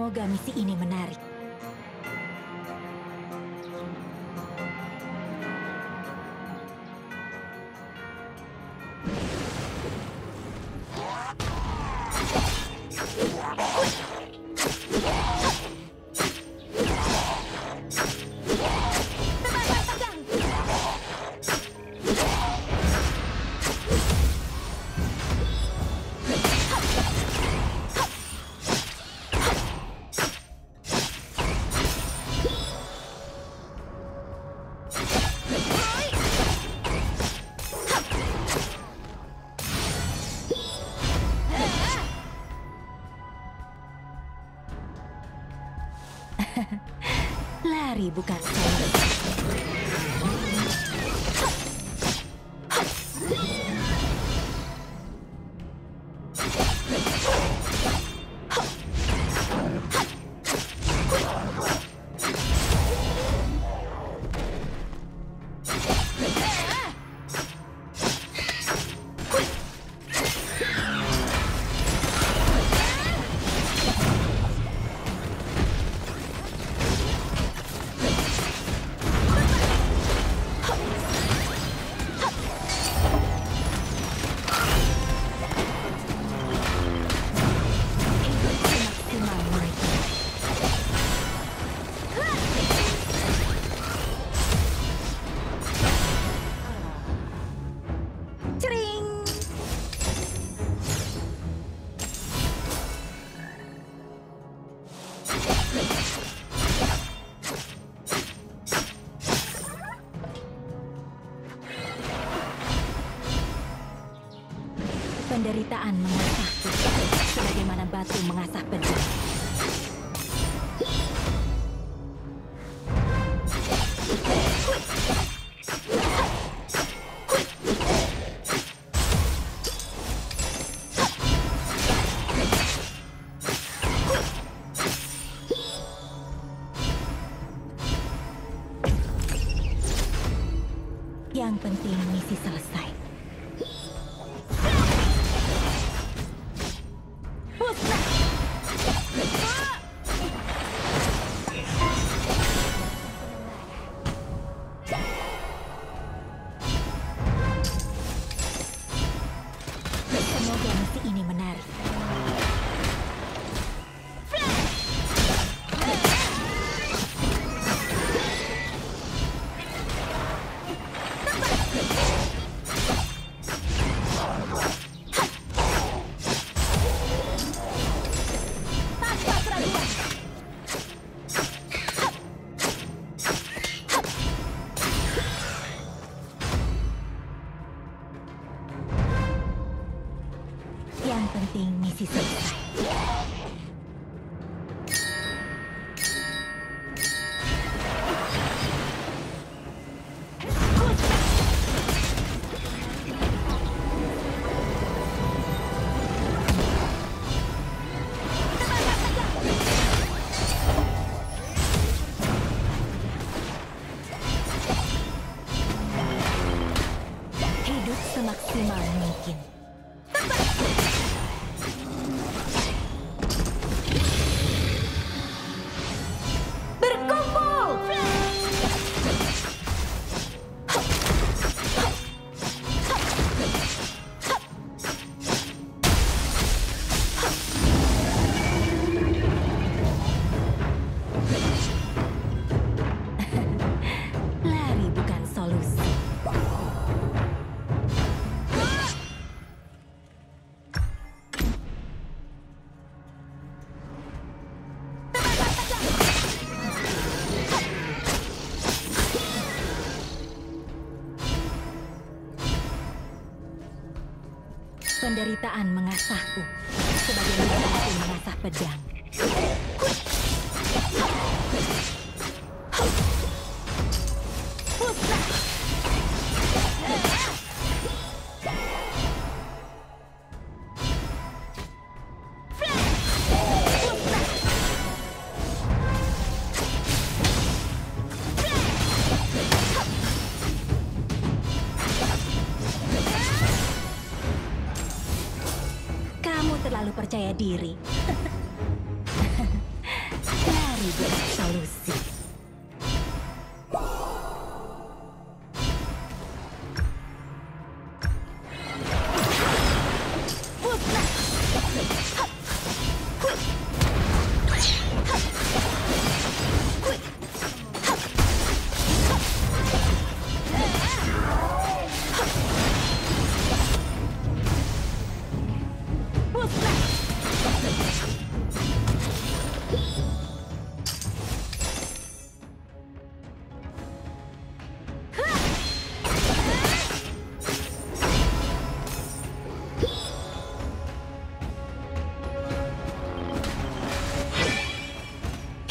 Semoga misi ini menarik. Lari bukan saya. Penderitaan mengasahku sebagaimana batu mengasah pedang. Yang penting misi selesai. Hidup semaksimal mungkin. Penderitaan mengasahku sebagaimana batu mengasah pedang.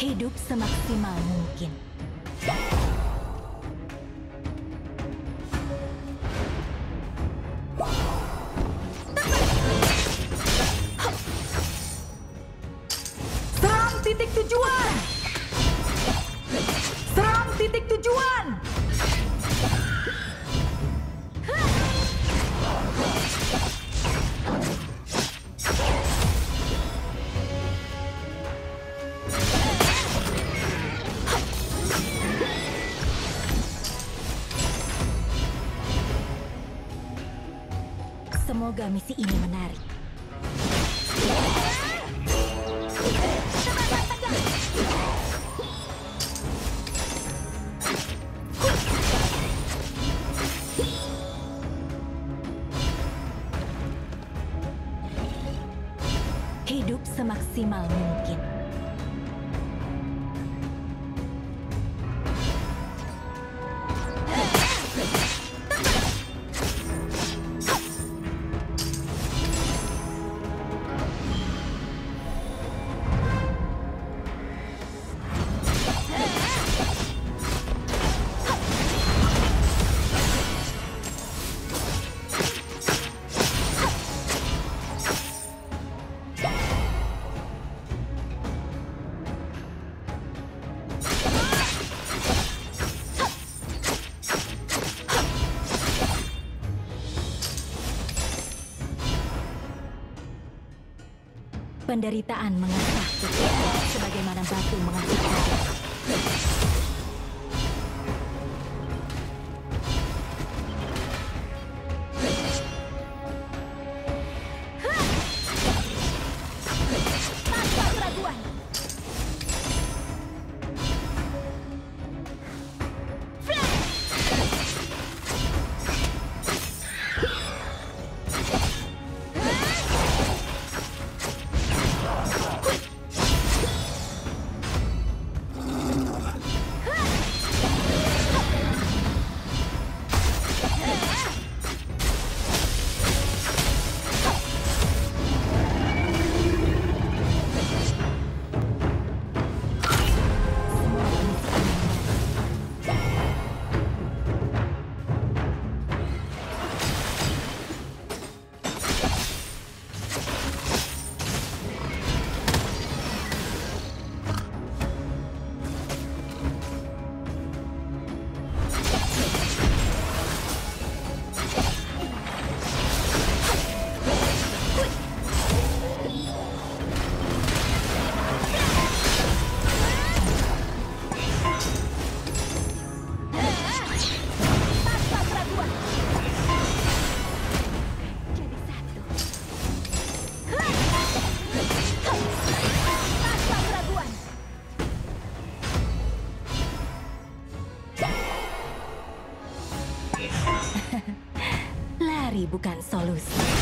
Hidup semaksimal mungkin. Kagami Penderitaan mengasahku, sebagaimana batu mengasahku. bukan solusi.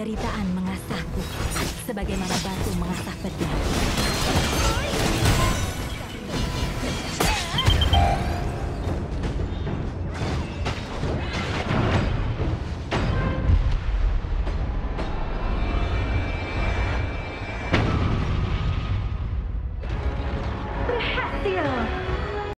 penderitaan mengasahku, sebagaimana